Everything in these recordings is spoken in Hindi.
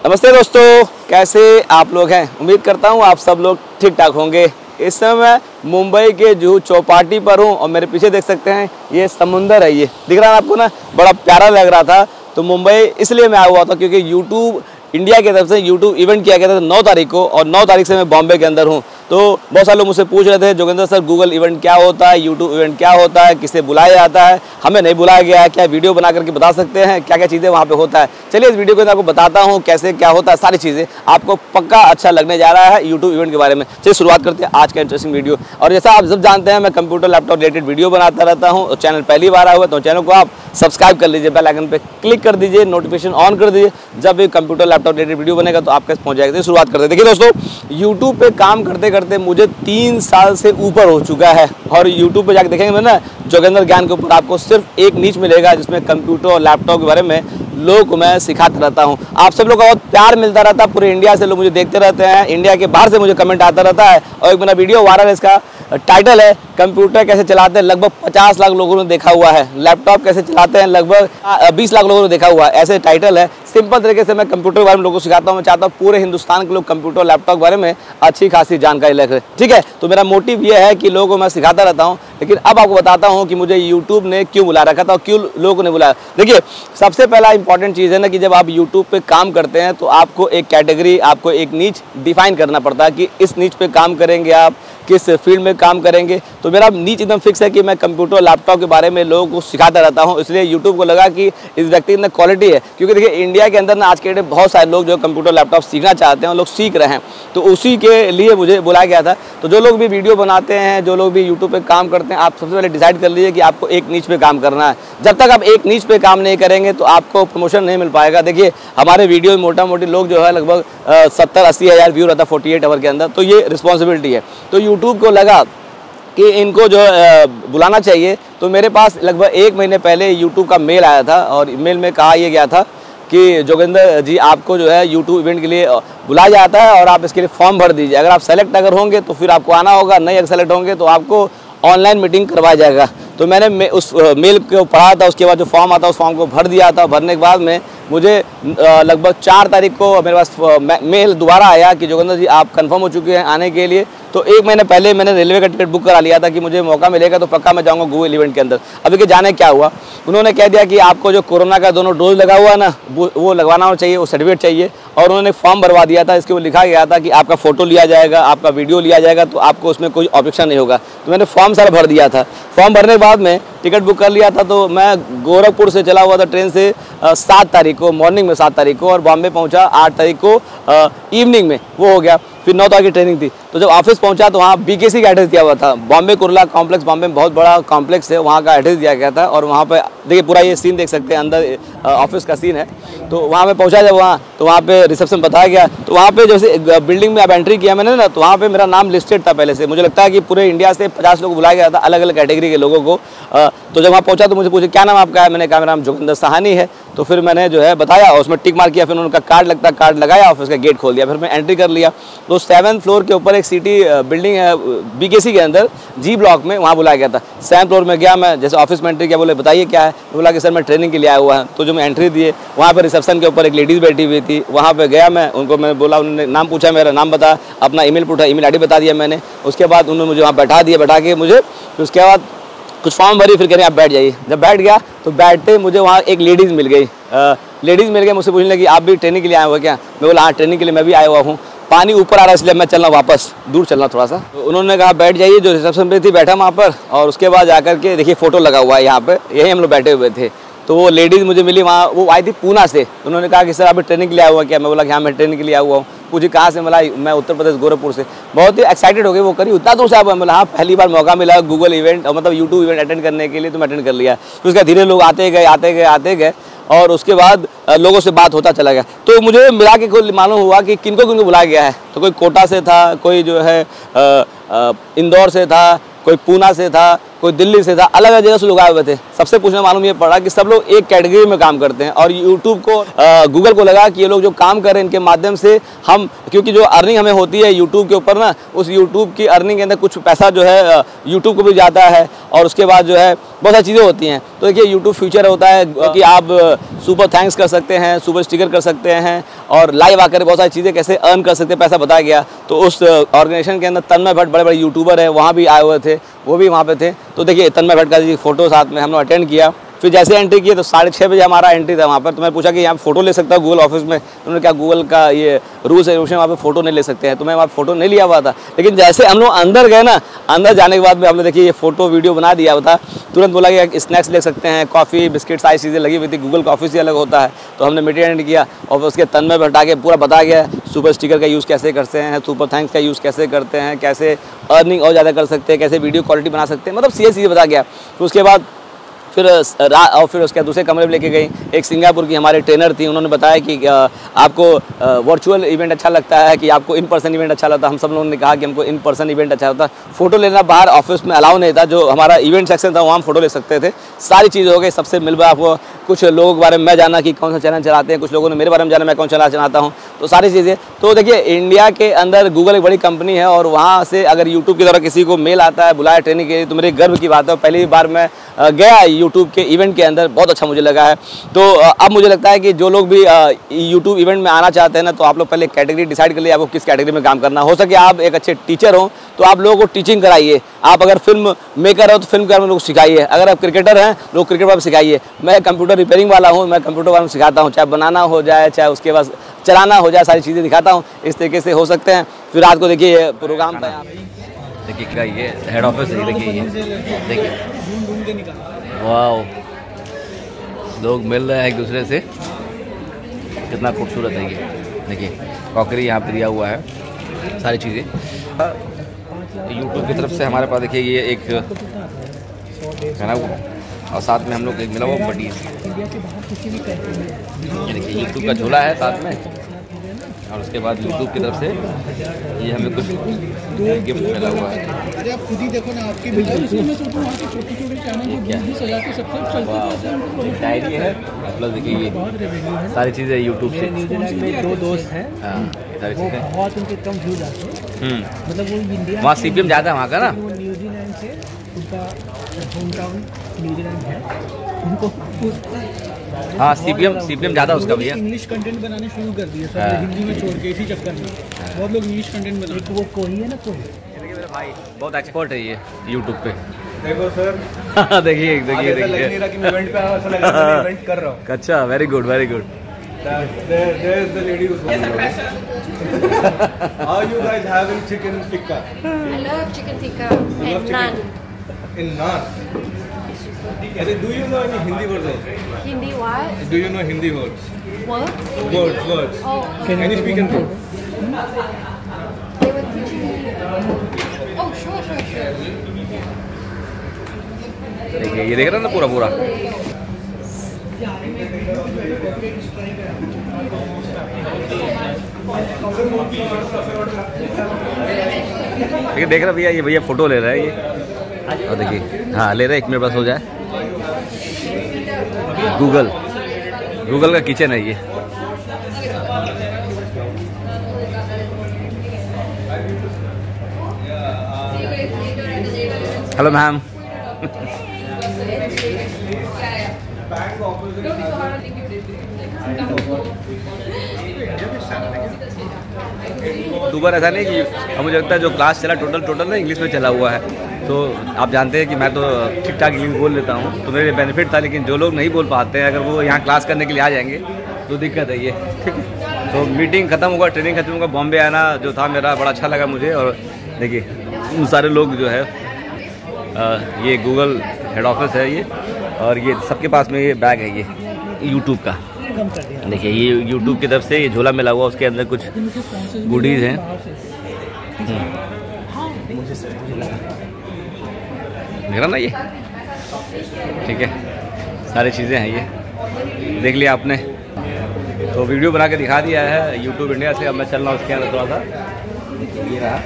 नमस्ते दोस्तों, कैसे आप लोग हैं? उम्मीद करता हूँ आप सब लोग ठीक ठाक होंगे। इस समय मुंबई के जूहू चौपाटी पर हूँ और मेरे पीछे देख सकते हैं, ये समुंदर है ये। दिख रहा है आपको ना? बड़ा प्यारा लग रहा था। तो मुंबई इसलिए मैं आया हुआ था क्योंकि यूट्यूब इंडिया की तरफ़ से यूट्यूब इवेंट किया गया था नौ तारीख को और नौ तारीख से मैं बॉम्बे के अंदर हूँ। तो बहुत सारे लोग मुझसे पूछ रहे थे, जोगेंद्र सर गूगल इवेंट क्या होता है? यूट्यूब इवेंट क्या होता है? किसे बुलाया जाता है? हमें नहीं बुलाया गया है, क्या वीडियो बना करके बता सकते हैं? क्या क्या चीज़ें वहाँ पे होता है? चलिए, इस वीडियो के अंदर आपको बताता हूँ कैसे, क्या होता है, सारी चीज़ें। आपको पक्का अच्छा लगने जा रहा है यूट्यूब इवेंट के बारे में। चलिए, शुरुआत करते हैं आज का इंटरेस्टिंग वीडियो और जैसा आप सब जानते हैं, मैं कंप्यूटर लैपटॉप रिलेटेड वीडियो बनाता रहता हूँ। और चैनल पहली बार आया हुआ तो चैनल को आप सब्सक्राइब कर लीजिए बेल आइकन पे क्लिक कर दीजिए नोटिफिकेशन ऑन कर दीजिए। जब भी कंप्यूटर लैपटॉप रिलेटेड वीडियो बनेगा तो आपके पहुँच जाएगा। तो शुरुआत करते देखिए दोस्तों यूट्यूब पे काम करते करते मुझे तीन साल से ऊपर हो चुका है। और यूट्यूब पर जाकर देखेंगे ना, जोगेंद्र ज्ञान के ऊपर आपको सिर्फ़ एक नीच मिलेगा, जिसमें कंप्यूटर और लैपटॉप के बारे में लोगों को मैं सिखाता रहता हूँ। आप सब लोग का बहुत प्यार मिलता रहता है, पूरे इंडिया से लोग मुझे देखते रहते हैं। इंडिया के बाहर से मुझे कमेंट आता रहता है। और एक मेरा वीडियो वायरल है, इसका टाइटल है कंप्यूटर कैसे चलाते हैं? लगभग 50 लाख लोगों ने देखा हुआ है। लैपटॉप कैसे चलाते हैं? लगभग 20 लाख लोगों ने देखा हुआ है। ऐसे टाइटल है। सिंपल तरीके से मैं कंप्यूटर के बारे में लोगों को सिखाता हूँ। मैं चाहता हूँ पूरे हिंदुस्तान के लोग कंप्यूटर लैपटॉप के बारे में अच्छी खासी जानकारी ले ठीक है? तो मेरा मोटिव ये है कि लोगों को मैं सिखाता रहता हूँ। लेकिन अब आपको बताता हूँ कि मुझे यूट्यूब ने क्यों बुला रखा था और क्यों लोगों ने बुलाया। देखिए, सबसे पहला इंपॉर्टेंट चीज़ है ना कि जब आप यूट्यूब पे काम करते हैं तो आपको एक कैटेगरी आपको एक नीच डिफाइन करना पड़ता है कि इस नीच पे काम करेंगे आप किस फ़ील्ड में काम करेंगे? तो मेरा नीच एकदम फिक्स है कि मैं कंप्यूटर लैपटॉप के बारे में लोगों को सिखाता रहता हूँ। इसलिए यूट्यूब को लगा कि इस व्यक्ति में क्वालिटी है। क्योंकि देखिए इंडिया के अंदर ना आज के डेट बहुत सारे लोग जो कंप्यूटर लैपटॉप सीखना चाहते हैं लोग सीख रहे हैं। तो उसी के लिए मुझे बुलाया गया था। तो जो लोग भी वीडियो बनाते हैं, जो लोग भी यूट्यूब पर काम करते हैं, आप सबसे पहले डिसाइड कर लीजिए कि आपको एक नीच पर काम करना है। जब तक आप एक नीच पर काम नहीं करेंगे तो आपको प्रमोशन नहीं मिल पाएगा। देखिए, हमारे वीडियो में मोटा मोटी लोग जो है लगभग सत्तर, अस्सी हज़ार व्यू रहता फोर्टी एट आवर के अंदर। तो ये रिस्पॉन्सिबिलिटी है। तो यूट्यूब को लगा कि इनको जो बुलाना चाहिए तो मेरे पास लगभग एक महीने पहले यूट्यूब का मेल आया था और मेल में कहा यह गया था कि जोगिंदर जी, आपको जो है यूट्यूब इवेंट के लिए बुलाया जाता है और आप इसके लिए फॉर्म भर दीजिए। अगर आप सेलेक्ट अगर होंगे तो फिर आपको आना होगा, नहीं अगर सेलेक्ट होंगे तो आपको ऑनलाइन मीटिंग करवाया जाएगा। तो मैंने उस मेल को पढ़ा था, उसके बाद जो फॉर्म आता, उस फॉर्म को भर दिया था। भरने के बाद में मुझे लगभग चार तारीख को मेरे पास मेल दोबारा आया कि जोगिंदर जी, आप कंफर्म हो चुके हैं आने के लिए। तो एक महीने पहले मैंने रेलवे का टिकट बुक करा लिया था कि मुझे मौका मिलेगा तो पक्का मैं जाऊँगा गोवा इवेंट के अंदर। अभी के जाने क्या हुआ? उन्होंने कह दिया कि आपको जो कोरोना का दोनों डोज लगा हुआ है ना, वो लगवाना चाहिए, वो सर्टिफिकेट चाहिए। और उन्होंने फॉर्म भरवा दिया था, इसके ऊपर लिखा गया था कि आपका फ़ोटो लिया जाएगा, आपका वीडियो लिया जाएगा तो आपको उसमें कोई ऑब्जेक्शन नहीं होगा। तो मैंने फॉर्म सारा भर दिया था। फॉर्म भरने के बाद में टिकट बुक कर लिया था तो मैं गोरखपुर से चला हुआ था ट्रेन से सात तारीख को, मॉर्निंग में सात तारीख को, और बॉम्बे पहुँचा आठ तारीख को इवनिंग में, वो हो गया। फिर नौ तारीख की ट्रेनिंग थी। तो जब ऑफ़िस पहुँचा तो वहाँ बीकेसी का एड्रेस दिया हुआ था। बॉम्बे कुरला कॉम्प्लेक्स बॉम्बे में बहुत बड़ा कॉम्प्लेक्स है, वहाँ का एड्रेस दिया गया था, और वहाँ पे, देखिए पूरा ये सीन देख सकते हैं, अंदर ऑफ़िस का सीन है। तो वहाँ पे पहुँचा जब वहाँ तो वहाँ पे रिसेप्शन बताया गया। तो वहाँ पे जैसे बिल्डिंग में अब एंट्री किया मैंने ना तो वहाँ पे मेरा नाम लिस्टेड था पहले से। मुझे लगता है कि पूरे इंडिया से पचास लोग बुलाया गया था अलग अलग कैटेगरी के लोगों को। तो जब वहाँ पहुँचा तो मुझे पूछे, क्या नाम आपका है? मैंने कहा, मेरा नाम जोगिंदर सहानी है। तो फिर मैंने जो है बताया, उसमें टिक मार किया, फिर उनका कार्ड लगता, कार्ड लगाया ऑफ़िस का गेट खोल दिया, फिर मैं एंट्री कर लिया। तो सेवन फ्लोर के ऊपर एक सिटी बिल्डिंग है बीकेसी के अंदर जी ब्लॉक में वहाँ बुलाया गया था। सेवन फ्लोर में गया मैं, जैसे ऑफ़िस में एंट्री किया, बोले, बताइए क्या है? बोला कि, सर, मैं ट्रेनिंग के लिए आया हुआ है। तो जो मैं एंट्री दिए, वहाँ पर रिसेप्शन के ऊपर एक लेडीज़ बैठी हुई थी, वहाँ पर गया मैं, उनको मैंने बोला, उन्होंने नाम पूछा, मेरा नाम बताया अपना ई ईमेल पूछा, ईमेल आईडी बता दिया मैंने। उसके बाद उन्होंने मुझे वहाँ बैठा दिया, बैठा के मुझे उसके बाद कुछ फॉर्म भरी, फिर कह रहे आप बैठ जाइए। जब बैठ गया तो बैठते मुझे वहाँ एक लेडीज़ मिल गई। लेडीज़ मिल गई मुझसे पूछने लगी, आप भी ट्रेनिंग के लिए आए हुआ क्या? मैं बोला हाँ ट्रेनिंग के लिए मैं भी आया हुआ हूँ। पानी ऊपर आ रहा है, इसलिए मैं चलना वापस, दूर चलना थोड़ा सा। तो उन्होंने कहा, बैठ जाइए, जो रिसेप्शन पे थी, बैठा वहाँ पर। और उसके बाद जाकर के देखिए फ़ोटो लगा हुआ है यहाँ पर यही हम लोग बैठे हुए थे। तो वो लेडीज़ मुझे मिली वहाँ, वो आई थी पूना से। उन्होंने कहा कि, सर, अभी ट्रेनिंग के लिए आया हुआ क्या? मैं बोला कि हाँ मैं ट्रेनिंग के लिए आया हुआ हूँ। पूछी, कहाँ से? मिला मैं उत्तर प्रदेश, गोरखपुर से। बहुत ही एक्साइटेड हो गई वो करी, उतना दूर से आप बोला हाँ पहली बार मौका मिला गूगल इवेंट मतलब यूट्यूब इवेंट अटेंड करने के लिए तो मैं अटेंड कर लिया। फिर उसका धीरे लोग आते गए आते गए आते गए, और उसके बाद लोगों से बात होता चला गया। तो मुझे मिला के कोई मालूम हुआ कि किनको किनको बुलाया गया है। तो कोई कोटा से था, कोई जो है इंदौर से था, कोई पूना से था कोई दिल्ली से था, अलग अलग जगह से लोग आए हुए थे। सबसे पूछना मालूम ये पड़ा कि सब लोग एक कैटेगरी में काम करते हैं और यूट्यूब को गूगल को लगा कि ये लोग जो काम कर रहे हैं, इनके माध्यम से हम, क्योंकि जो अर्निंग हमें होती है यूट्यूब के ऊपर ना, उस यूट्यूब की अर्निंग के अंदर कुछ पैसा जो है यूट्यूब को भी जाता है और उसके बाद जो है बहुत सारी चीज़ें होती हैं। तो देखिए यूट्यूब फ्यूचर होता है, कि आप सुपर थैंक्स कर सकते हैं सुपर स्टिकर कर सकते हैं और लाइव आकर बहुत सारी चीज़ें कैसे अर्न कर सकते हैं, पैसा बताया गया। तो उस ऑर्गेनाइजेशन के अंदर तन्मय भट्ट बड़े बड़े यूट्यूबर हैं, वहाँ भी आए हुए थे। वो भी वहाँ पे थे। तो देखिए, तन्मय भट्ट का जी फ़ोटो साथ में हमने अटेंड किया। फिर जैसे एंट्री किए तो साढ़े छः बजे हमारा एंट्री था वहाँ पर। तो मैं पूछा कि यहाँ फ़ोटो ले सकता हूँ गूगल ऑफ़िस में? तो उन्होंने क्या गूगल का ये रूल्स है वहाँ पर फ़ोटो नहीं ले सकते हैं। तो मैं वहाँ फ़ोटो नहीं लिया हुआ था। लेकिन जैसे हम लोग अंदर गए ना, अंदर जाने के बाद में हमने देखिए ये फ़ोटो वीडियो बना दिया हुआ था। तुरंत बोला कि स्नैक्स ले सकते हैं कॉफ़ी बिस्किट सारी चीज़ें लगी हुई थी। गूगल का ऑफ़िस ही अलग होता है। तो हमने मीटिंग किया और उसके तन में बैठा के पूरा बता गया सुपर स्टिकर का यूज़ कैसे करते हैं सुपर थैंक्स का यूज़ कैसे करते हैं, कैसे अर्निंग और ज़्यादा कर सकते हैं, कैसे वीडियो क्वालिटी बना सकते हैं? मतलब सी चीज़ें बता गया। फिर उसके बाद फिर रा, और फिर उसके दूसरे कमरे में लेके गई। एक सिंगापुर की हमारे ट्रेनर थी, उन्होंने बताया कि आपको वर्चुअल इवेंट अच्छा लगता है, कि आपको इन पर्सन इवेंट अच्छा लगता हम सब लोगों ने कहा कि हमको इन पर्सन इवेंट अच्छा लगता है। फ़ोटो लेना बाहर ऑफ़िस में अलाउ नहीं था, जो हमारा इवेंट सेक्शन था, वहाँ फ़ोटो ले सकते थे। सारी चीज़ हो गई, सबसे मिल आपको कुछ लोगों के बारे में मैं जाना कि कौन सा चैनल चलाते हैं, कुछ लोगों ने मेरे बारे में जाना, मैं कौन चैनल चलाता हूँ। तो सारी चीज़ें। तो देखिए इंडिया के अंदर गूगल एक बड़ी कंपनी है, और वहाँ से अगर यूट्यूब के द्वारा किसी को मेल आता है, बुलाया ट्रेनिंग के लिए तो मेरे गर्व की बात है। पहली बार मैं गया यूट्यूब के इवेंट के अंदर बहुत अच्छा मुझे लगा है। तो अब मुझे लगता है कि जो लोग भी यूट्यूब इवेंट में आना चाहते हैं ना तो आप लोग पहले कैटेगरी डिसाइड कर लिए आपको किस कैटेगरी में काम करना हो। सके आप एक अच्छे टीचर हो तो आप लोगों को टीचिंग कराइए। आप अगर फ़िल्म मेकर हो तो फ़िल्म के बारे में लोग सिखाइए। अगर आप क्रिकेटर हैं लोग क्रिकेट बारे में सिखाइए। मैं कंप्यूटर रिपेयरिंग वाला हूँ मैं कंप्यूटर बारे में सिखाता हूँ चाहे बनाना हो जाए चाहे उसके बाद चलाना हो जाए सारी चीज़ें दिखाता हूँ। इस तरीके से हो सकते हैं। फिर रात को देखिए प्रोग्राम देखिए क्या ये हेड ऑफ़िस देखिए देखिए। वाह लोग मिल रहे हैं एक दूसरे से। कितना खूबसूरत है ये। देखिए कॉकरी यहाँ पे दिया हुआ है, सारी चीज़ें। यूट्यूब की तरफ़ से हमारे पास देखिए, ये एक, है ना वो? और साथ में हम लोग एक मिला हुआ बटीज ये देखिए यूट्यूब का झोला है साथ में। और उसके बाद यूट्यूब की तरफ़ से ये हमें कुछ गिफ्ट मिला हुआ है। अरे आप खुद ही देखो ना आपके डायरी है प्लस देखिए ये सारी चीज़ें यूट्यूब से। में दो दोस्त हैं। हाँ सारी चीज़ें। बहुत उनके कम व्यूज़ आते हैं। हम्म। मतलब वो इंडिया वहाँ सी पी एम ज़्यादा है वहाँ का ना? न्यूजीलैंड से उनका होम टाउन न्यूजीलैंड है उनको हाँ सीपीएम सीपीएम ज़्यादा उसका भैया। इंग्लिश कंटेंट बनाने शुरू कर दिए सब हाँ। हिंदी में छोड़ के इसी चक्कर में। बहुत लोग इंग्लिश कंटेंट बना वो कोई है ना कोई? भाई बहुत एक्सपर्ट है ये यूट्यूब पे। देखो सर। हाँ, देखिए देखिए। देखिए इवेंट पे ऐसा लग रहा है इवेंट कर रहा हूँ। अच्छा very good very good How you guys having chicken tikka? I love chicken tikka and naan. In naan. do you know any Hindi words also? Hindi what? Do you know Hindi words? Words? Words, words. Oh. Can, Can you speak in Hindi? They were teaching me. Oh, sure, sure, sure. देखिए ये देख रहे हैं ना पूरा पूरा देखिए देख रहे भैया ये भैया फ़ोटो ले रहा है ये और देखिए हाँ ले रहे, एक मिनट पास हो जाए। गूगल गूगल का किचन है ये। हेलो मैम दो बार ऐसा नहीं कि अब मुझे लगता है जो क्लास चला टोटल टोटल ना इंग्लिश में चला हुआ है। तो आप जानते हैं कि मैं तो ठीक ठाक इंग्लिश बोल लेता हूँ। तो मेरे बेनिफिट था लेकिन जो लोग नहीं बोल पाते हैं अगर वो यहाँ क्लास करने के लिए आ जाएँगे तो दिक्कत है ये। तो मीटिंग ख़त्म होगा ट्रेनिंग खत्म होगा बॉम्बे आना जो था मेरा बड़ा अच्छा लगा मुझे। और देखिए उन सारे लोग जो है आ, ये गूगल हेड ऑफ़िस है ये और ये सबके पास में ये बैग है ये यूट्यूब का। देखिए ये यूट्यूब की तरफ़ से ये झोला मिला हुआ उसके अंदर कुछ गुडीज़ हैं देख। रहा ना ये? ठीक है। सारी चीज़ें हैं ये। देख लिया आपने। तो वीडियो बना के दिखा दिया है यूट्यूब इंडिया से। अब मैं चल रहा हूँ उसके अंदर थोड़ा सा। ये रहा।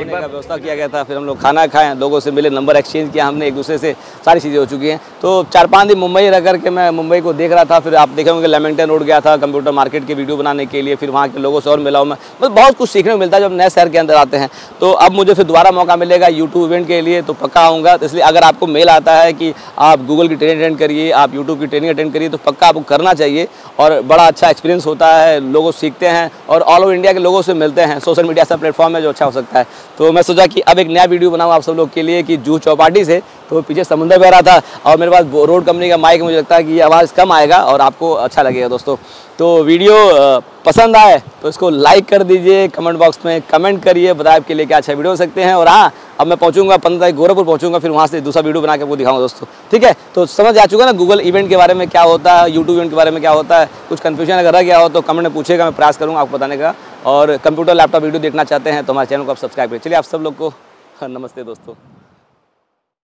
एक बार व्यवस्था किया गया था फिर हम लोग खाना खाएँ लोगों से मिले नंबर एक्सचेंज किया हमने एक दूसरे से सारी चीज़ें हो चुकी हैं। तो चार पाँच दिन मुंबई रह करके मैं मुंबई को देख रहा था फिर आप देखे होंगे लेमेंगटन रोड गया था कंप्यूटर मार्केट की वीडियो बनाने के लिए फिर वहाँ के लोगों से और मिला हूँ मैं। मतलब बहुत कुछ सीखने को मिलता है जब नए शहर के अंदर आते हैं। तो अब मुझे फिर दोबारा मौका मिलेगा यूट्यूब इवेंट के लिए तो पक्का आऊँगा। तो इसलिए अगर आपको मेल आता है कि आप गूगल की ट्रेनिंग अटेंड करिए आप यूट्यूब की ट्रेनिंग अटेंड करिए तो पक्का आपको करना चाहिए। और बड़ा अच्छा एक्सपीरियंस होता है लोगों सीखते हैं और ऑल ओवर इंडिया के लोगों से मिलते हैं। सोशल मीडिया ऐसा प्लेटफॉर्म है जो अच्छा हो सकता है। तो मैं सोचा कि अब एक नया वीडियो बनाऊँ आप सब लोग के लिए कि जूह चौपाटी से। तो पीछे समुंदर बह रहा था और मेरे पास रोड कंपनी का माइक, मुझे लगता है कि आवाज़ कम आएगा और आपको अच्छा लगेगा दोस्तों। तो वीडियो पसंद आए तो इसको लाइक कर दीजिए, कमेंट बॉक्स में कमेंट करिए, बताए आपके लिए क्या अच्छा वीडियो हो सकते हैं। और हाँ अब मैं पहुंचूँगा, पंद्रह तारीख गोरखपुर पहुंचूँगा, फिर वहाँ से दूसरा वीडियो बना के आपको दिखाऊँगा दोस्तों। ठीक है? तो समझ आ चुका ना गूगल इवेंट के बारे में क्या होता है यूट्यूब इवेंट के बारे में क्या होता है, कुछ कन्फ्यूज़न अगर रह गया हो तो कमेंट में पूछेगा मैं प्रयास करूँगा आपको बताने का। और कंप्यूटर, लैपटॉप, वीडियो देखना चाहते हैं तो हमारे चैनल को आप सब्सक्राइब करें। चलिए आप सब लोग को, नमस्ते दोस्तों।